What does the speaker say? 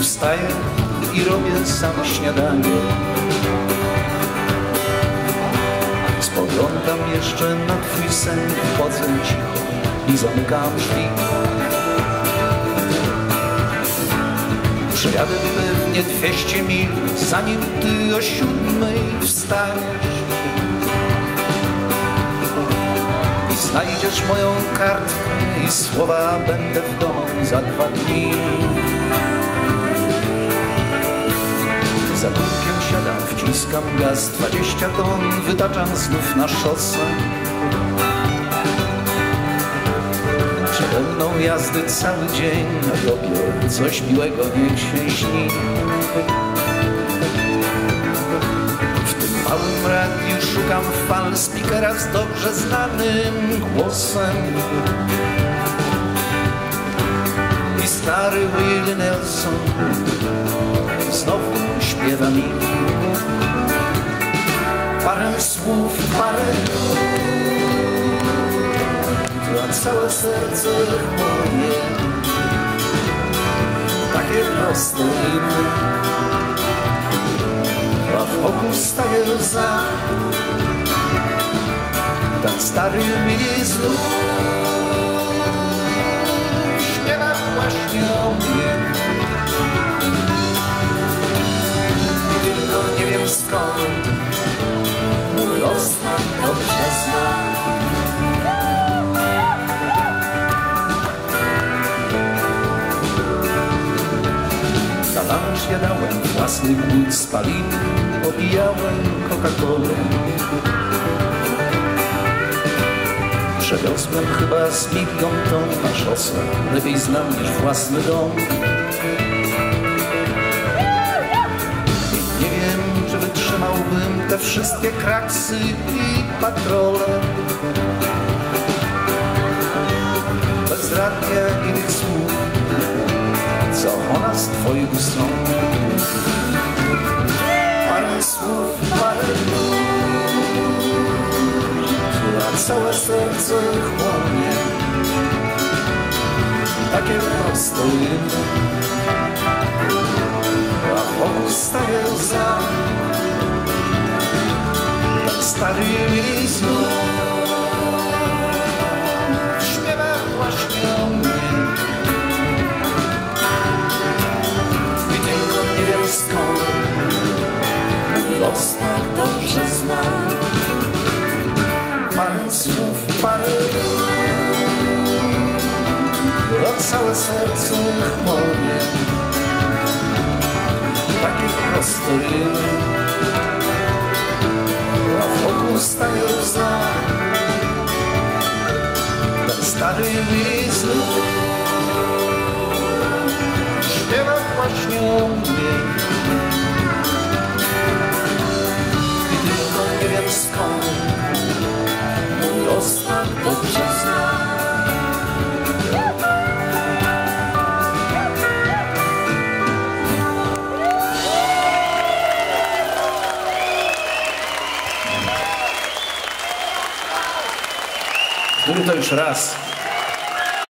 Wstaję i robię sam śniadanie. Spoglądam jeszcze na twój sen, wchodzę cicho i zamykam drzwi. Przejadę pewnie 200 mil, zanim ty o siódmej wstaniesz. Znajdziesz moją kartkę i słowa będę w domu za dwa dni. Za kółkiem siadam, wciskam gaz, 20 ton wytaczam znów na szosę. Przede jazdy cały dzień, a tobie coś miłego niech się śni. Szukam fal speakera z dobrze znanym głosem. I stary Willie Nelson znowu śpiewa mi. Parę słów, parę. A całe serce moje takie proste i a wokół staje łza ten stary mi znów. Śpiewa właśnie o mnie. Tylko nie wiem skąd. Mój los dobrze zna. Na lunch jadałem własny głód spaliny, popijałem Coca-Colę. Przewiozłem chyba z Migą tą na szosę, lepiej znam niż własny dom. I nie wiem, czy wytrzymałbym te wszystkie kraksy i patrole. Bez radia i tych słów co ona z twoich stron. Parę słów, parę a całe serce chłonie. Takie proste a wokół staje łza. Tak stary mi znów całe serce chłonie. Takie proste rymy, a wokół staje łza. Ten stary znów śpiewa właśnie o mnie. I tylko nie wiem skąd mój los tak dobrze Ну и лишь раз.